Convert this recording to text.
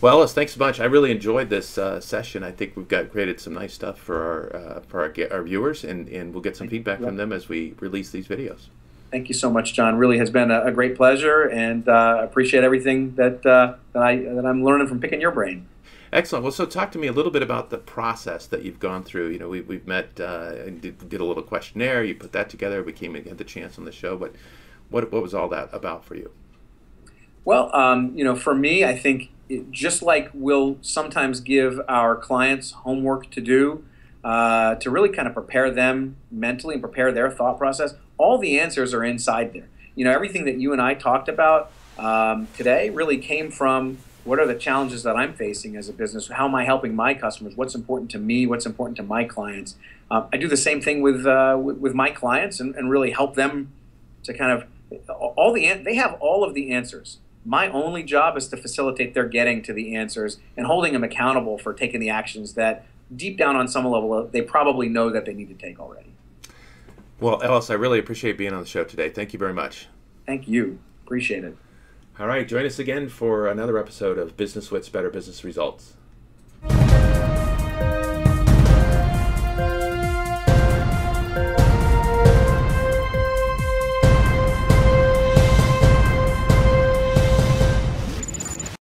Well, Ellis, thanks a bunch. I really enjoyed this uh, session. I think we've got created some nice stuff for our uh, for our, our viewers, and, and we'll get some feedback from them as we release these videos. Thank you so much, John. Really has been a, a great pleasure, and uh, appreciate everything that uh, that I that I'm learning from picking your brain. Excellent. Well, so talk to me a little bit about the process that you've gone through. You know, we, we've met uh, and did, did a little questionnaire. You put that together. We came and had the chance on the show. But what what was all that about for you? Well, um, you know, for me, I think it, just like we'll sometimes give our clients homework to do uh, to really kind of prepare them mentally and prepare their thought process, all the answers are inside there. You know, everything that you and I talked about um, today really came from what are the challenges that I'm facing as a business? How am I helping my customers? What's important to me? What's important to my clients? Uh, I do the same thing with, uh, with, with my clients and, and really help them to kind of all the they have all of the answers my only job is to facilitate their getting to the answers and holding them accountable for taking the actions that deep down on some level uh, they probably know that they need to take already. Well, Ellis, I really appreciate being on the show today. Thank you very much. Thank you. Appreciate it. All right, join us again for another episode of Business Whitt's Better Business Results.